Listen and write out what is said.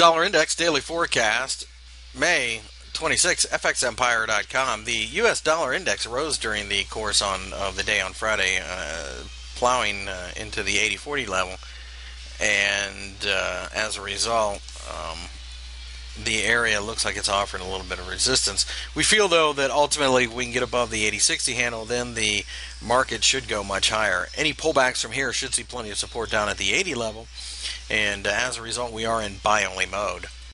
Dollar Index Daily Forecast, May 26, FXEmpire.com. The U.S. dollar index rose during the course on of the day on Friday, uh, plowing uh, into the 80-40 level, and uh, as a result, um, the area looks like it's offering a little bit of resistance. We feel though that ultimately we can get above the 80-60 handle, then the market should go much higher. Any pullbacks from here should see plenty of support down at the 80 level, and uh, as a result, we are in buy-only mode.